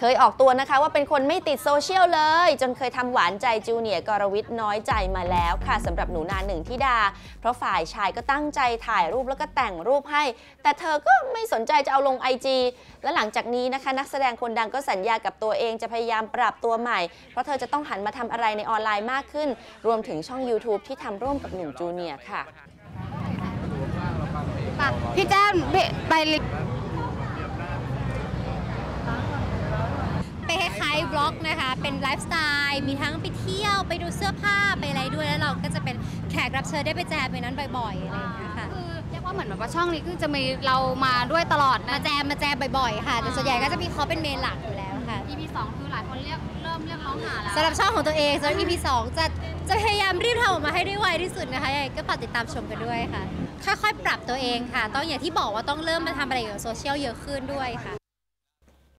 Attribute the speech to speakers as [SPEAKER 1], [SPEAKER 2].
[SPEAKER 1] เคยออกตัวนะคะว่าเป็นคนไม่ติดโซเชียลเลย จนเคยทำหวานใจจูเนียกรวิทย์น้อยใจมาแล้วค่ะสำหรับหนูนาหนึ่งทิดา เพราะฝ่ายชายก็ตั้งใจถ่ายรูปแล้วก็แต่งรูปให้ แต่เธอก็ไม่สนใจจะเอาลง IG และหลังจากนี้นะคะ นักแสดงคนดังก็สัญญากับตัวเองจะพยายามปรับตัวใหม่ เพราะเธอจะต้องหันมาทำอะไรในออนไลน์มากขึ้น รวมถึงช่อง YouTube ที่ทำร่วมกับหนุ่มจูเนียค่ะ
[SPEAKER 2] พี่แจ้มไปไปลิ
[SPEAKER 3] เป็นคล้ายๆ vlog นะคะ เป็นไลฟ์สไตล์ มีทั้งไปเที่ยว ไปดูเสื้อผ้า ไปอะไรด้วย แล้วเราก็จะเป็นแขกรับเชิญได้ไปแจมไปนั้นบ่อยๆอะไรอย่างเงี้ยค่ะ
[SPEAKER 2] คือเรียกว่าเหมือนแบบว่าช่องนี้คือจะมีเรามาด้วยตลอดนะ
[SPEAKER 3] มาแจมมาแจมบ่อยๆ ค่ะ แต่ส่วนใหญ่ก็จะมีเขาเป็น main หลักอยู่แล้วค่ะ
[SPEAKER 2] EP 2คือหลายคนเรียกเริ่มเรียกร้องหาแล้ว
[SPEAKER 3] สำหรับช่องของตัวเองสำหรับ EP 2จะจะพยายามรีบทำออกมาให้ได้ไวที่สุดนะคะยังไงก็ฝากติดตามชมกันด้วยค่ะ ค่อยๆ ปรับตัวเองค่ะ ต้องอย่างที่บอกว่าต้องเริ่มมาทำอะไรเกี่ยวกับโซเชียลเยอะขึ้นด้วยค่ะ